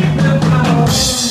Meu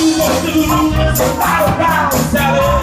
you want to do is a round, round, salad.